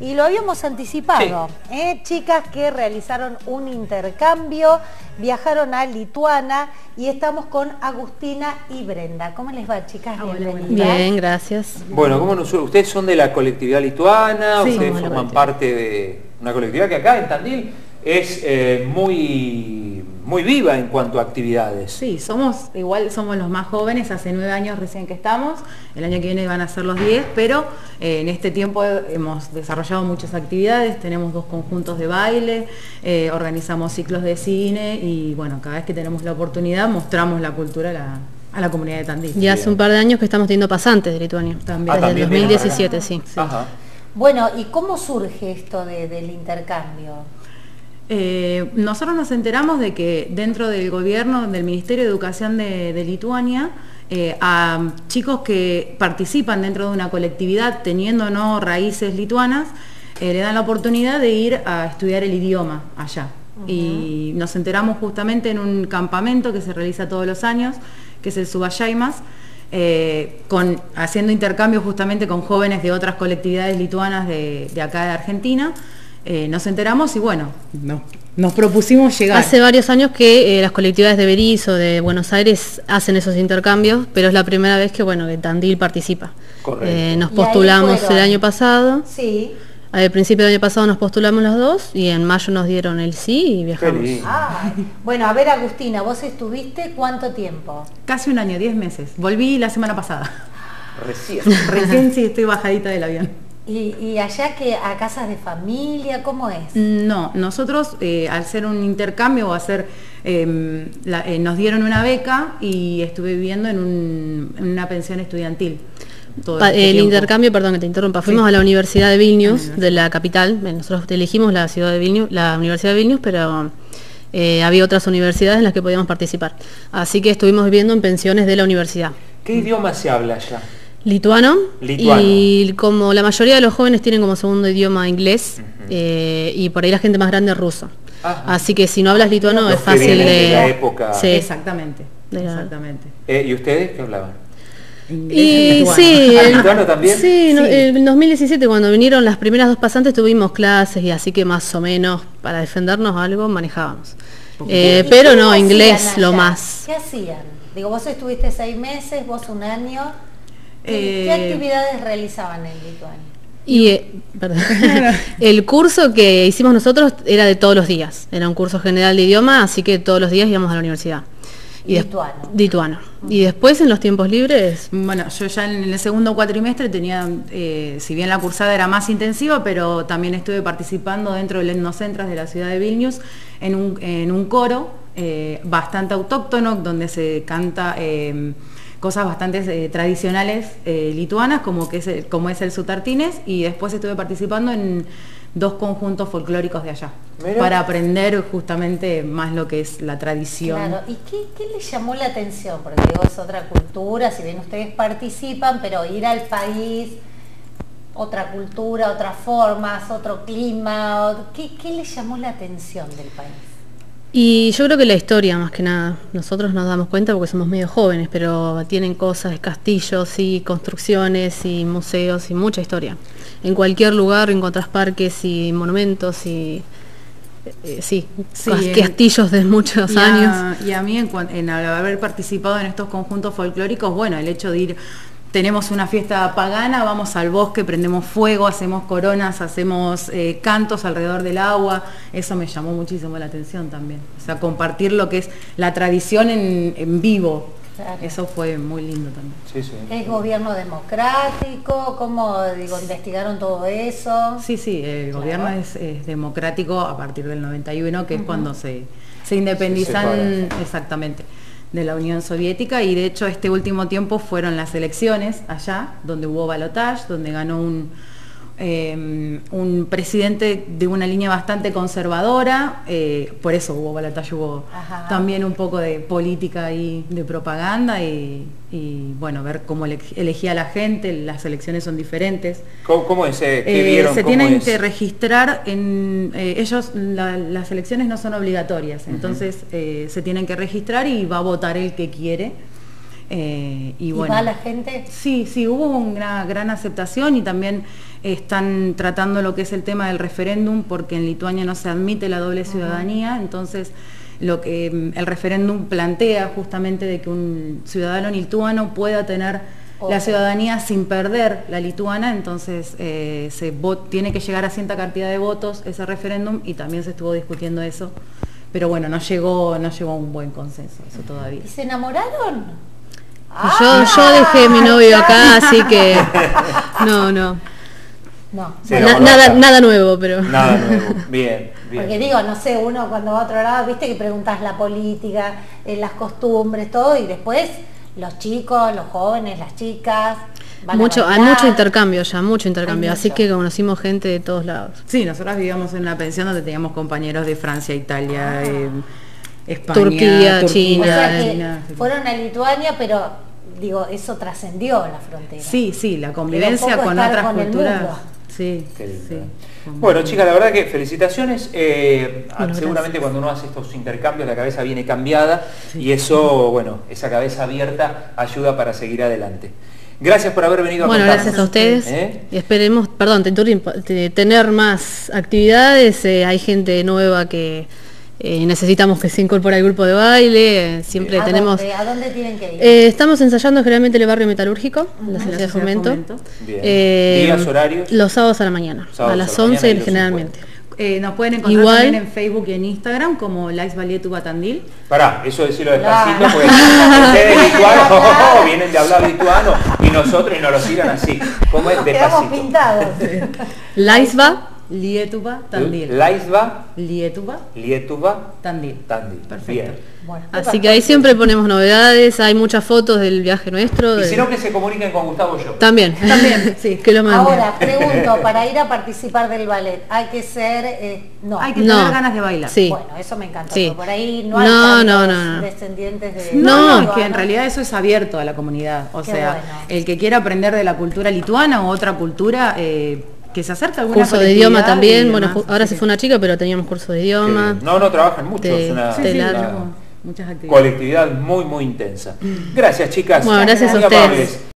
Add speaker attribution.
Speaker 1: y lo habíamos anticipado. ¿eh? Chicas que realizaron un intercambio, viajaron a Lituana y estamos con Agustina y Brenda. ¿Cómo les va, chicas?
Speaker 2: Ah, Bien, gracias.
Speaker 3: Bueno, ¿cómo nos, ustedes son de la colectividad lituana, ustedes forman parte de una colectividad que acá en Tandil es eh, muy, muy viva en cuanto a actividades.
Speaker 2: Sí, somos, igual somos los más jóvenes, hace nueve años recién que estamos, el año que viene van a ser los diez, pero eh, en este tiempo hemos desarrollado muchas actividades, tenemos dos conjuntos de baile, eh, organizamos ciclos de cine y bueno, cada vez que tenemos la oportunidad mostramos la cultura a la, comunidad de Tandil.
Speaker 4: Y hace un par de años que estamos teniendo pasantes de Lituania.
Speaker 2: También. Ah,
Speaker 4: Desde el 2017, sí.
Speaker 1: Bueno, ¿y cómo surge esto del intercambio?
Speaker 2: Eh, nosotros nos enteramos de que dentro del gobierno, del Ministerio de Educación de, Lituania, eh, a chicos que participan dentro de una colectividad teniendo no raíces lituanas, eh, le dan la oportunidad de ir a estudiar el idioma allá. Y nos enteramos justamente en un campamento que se realiza todos los años, que es el Subayaimas, con, haciendo intercambio justamente con jóvenes de otras colectividades lituanas de acá de Argentina, eh, nos enteramos y bueno, nos propusimos llegar.
Speaker 4: Hace varios años que eh, las colectividades de Berizo, de Buenos Aires, hacen esos intercambios, pero es la primera vez que bueno, que Tandil participa. Eh, nos postulamos el año pasado.
Speaker 1: Sí.
Speaker 4: Al principio del año pasado nos postulamos los dos y en mayo nos dieron el sí y viajamos.
Speaker 1: bueno, a ver Agustina, vos estuviste cuánto tiempo?
Speaker 2: Casi un año, diez meses. Volví la semana pasada.
Speaker 3: Recién.
Speaker 2: Recién sí estoy bajadita del avión.
Speaker 1: ¿Y, allá que a casas de familia, cómo es?
Speaker 2: No, nosotros eh, al hacer un intercambio o hacer, em, eh, nos dieron una beca y estuve viviendo en, una pensión estudiantil.
Speaker 4: Este el intercambio, perdón que te interrumpa, fuimos a la Universidad de Vilnius, de la capital, nosotros elegimos la ciudad de Vilnius, la Universidad de Vilnius, pero eh, había otras universidades en las que podíamos participar. Así que estuvimos viviendo en pensiones de la universidad.
Speaker 3: ¿Qué idioma se habla allá?
Speaker 4: Lituano, y como la mayoría de los jóvenes tienen como segundo idioma inglés eh, y por ahí la gente más grande ruso. Así que si no hablas lituano es fácil
Speaker 3: de... la época.
Speaker 2: Sí. Exactamente. Exactamente.
Speaker 3: Eh, ¿Y ustedes qué hablaban?
Speaker 4: y sí,
Speaker 3: ¿Lituano también?
Speaker 4: Sí, en 2017 cuando vinieron las primeras dos pasantes tuvimos clases y así que más o menos para defendernos algo manejábamos. Eh, pero no, inglés lo más.
Speaker 1: ¿Qué hacían? Digo, vos estuviste seis meses, vos un año. ¿Qué, eh, actividades realizaban en Lituania?
Speaker 4: Y eh, el curso que hicimos nosotros era de todos los días, era un curso general de idioma, así que todos los días íbamos a la universidad.
Speaker 1: Y lituano.
Speaker 4: Lituano. Y después en los tiempos libres.
Speaker 2: Bueno, yo ya en el segundo cuatrimestre tenía, eh, si bien la cursada era más intensiva, pero también estuve participando dentro del Etnocentras de la ciudad de Vilnius en un, coro bastante autóctono donde se canta cosas bastante eh, tradicionales eh, lituanas, como, que es, como es el Sutartines, y después estuve participando en dos conjuntos folclóricos de allá, para aprender justamente más lo que es la tradición.
Speaker 1: Claro, ¿y qué, qué les llamó la atención? Porque digo, es otra cultura, si bien ustedes participan, pero ir al país, otra cultura, otras formas, otro clima, ¿qué, qué les llamó la atención del país?
Speaker 4: Y yo creo que la historia más que nada, nosotros nos damos cuenta porque somos medio jóvenes, pero tienen cosas, castillos y construcciones y museos y mucha historia. En cualquier lugar encontrás parques y monumentos y eh, sí, castillos de muchos años.
Speaker 2: y a mí en, en haber participado en estos conjuntos folclóricos, bueno, el hecho de ir tenemos una fiesta pagana, vamos al bosque, prendemos fuego, hacemos coronas, hacemos eh, cantos alrededor del agua. Eso me llamó muchísimo la atención también. O sea, compartir lo que es la tradición en, vivo. Eso fue muy lindo también.
Speaker 1: ¿Es gobierno democrático? ¿Cómo digo, investigaron todo eso?
Speaker 2: Sí, sí, el gobierno es, democrático a partir del 91, que es cuando se, se independizan exactamente de la Unión Soviética y de hecho este último tiempo fueron las elecciones allá, donde hubo balotage, donde ganó un, Em, un presidente de una línea bastante conservadora, eh, por eso hubo balotaje, hubo también un poco de política y de propaganda y, bueno, ver cómo elegía la gente, las elecciones son diferentes.
Speaker 3: ¿Cómo, es? Eh,
Speaker 2: eh, se tienen que registrar en ellos, las elecciones no son obligatorias, entonces se tienen que registrar y va a votar el que quiere Eh,
Speaker 1: y, bueno, va la gente?
Speaker 2: Sí, sí, hubo una gran aceptación y también están tratando lo que es el tema del referéndum porque en Lituania no se admite la doble ciudadanía, entonces lo que mm, el referéndum plantea justamente de que un ciudadano lituano pueda tener la ciudadanía sin perder la lituana, entonces eh, se tiene que llegar a cierta cantidad de votos ese referéndum y también se estuvo discutiendo eso. Pero bueno, no llegó, no llegó a un buen consenso eso todavía.
Speaker 1: ¿Y se enamoraron?
Speaker 4: Yo, yo dejé mi novio acá, así que no, no.
Speaker 1: No.
Speaker 4: nada, nada nuevo, pero.
Speaker 3: Nada nuevo, bien, bien.
Speaker 1: Porque digo, no sé, uno cuando va a otro lado, viste que preguntas la política, eh, las costumbres, todo, y después los chicos, los jóvenes, las chicas.
Speaker 4: mucho, hay mucho intercambio ya, mucho intercambio, así que conocimos gente de todos lados.
Speaker 2: Sí, nosotros vivíamos en una pensión donde teníamos compañeros de Francia, Italia, ah. eh, España,
Speaker 4: Turquía, China.
Speaker 1: fueron a Lituania, pero digo, eso trascendió la frontera.
Speaker 2: Sí, sí, la convivencia con otras culturas. Sí,
Speaker 3: Bueno, chicas, la verdad que felicitaciones. Eh, seguramente cuando uno hace estos intercambios la cabeza viene cambiada y eso, bueno, esa cabeza abierta ayuda para seguir adelante. Gracias por haber venido
Speaker 4: a Bueno, gracias a ustedes. ¿Eh? Y esperemos, perdón, tener más actividades. Eh, hay gente nueva que eh, necesitamos que se incorpore al grupo de baile, siempre tenemos...
Speaker 1: ¿A dónde tienen que ir?
Speaker 4: Eh, estamos ensayando generalmente en el barrio metalúrgico, en la ciudad de Fomento.
Speaker 3: Eh, ¿Días, horarios?
Speaker 4: Los sábados a la mañana, a las 11 generalmente.
Speaker 2: nos pueden encontrar también en Facebook y en Instagram como Likes Valietu Batandil.
Speaker 3: Pará, eso decirlo despacito, porque ustedes lituanos vienen de hablar lituano y nosotros y nos lo sigan así. ¿Cómo es despacito?
Speaker 1: pintados.
Speaker 4: Laisva
Speaker 2: Lietuva, Tandil.
Speaker 3: Laisva.
Speaker 2: Lietuva.
Speaker 3: Lietuva.
Speaker 2: Tandil.
Speaker 3: Tandil.
Speaker 2: Perfecto.
Speaker 4: Así que ahí siempre ponemos novedades, hay muchas fotos del viaje nuestro.
Speaker 3: Y si no que se comuniquen con Gustavo yo.
Speaker 4: También.
Speaker 1: También, sí. Que lo Ahora, pregunto, para ir a participar del ballet, hay que ser, eh, no.
Speaker 2: Hay que tener ganas de bailar.
Speaker 1: Sí. Bueno, eso me encanta. Por ahí no hay no, no, no, descendientes de...
Speaker 2: No, es que en realidad eso es abierto a la comunidad. O sea, el que quiera aprender de la cultura lituana o otra cultura... Eh, que se acerca a alguna
Speaker 4: curso de idioma también. bueno ahora se fue una chica pero teníamos curso de idioma.
Speaker 3: No no trabajan mucho es una, colectividad muy muy intensa. Gracias chicas.
Speaker 4: Bueno gracias a ustedes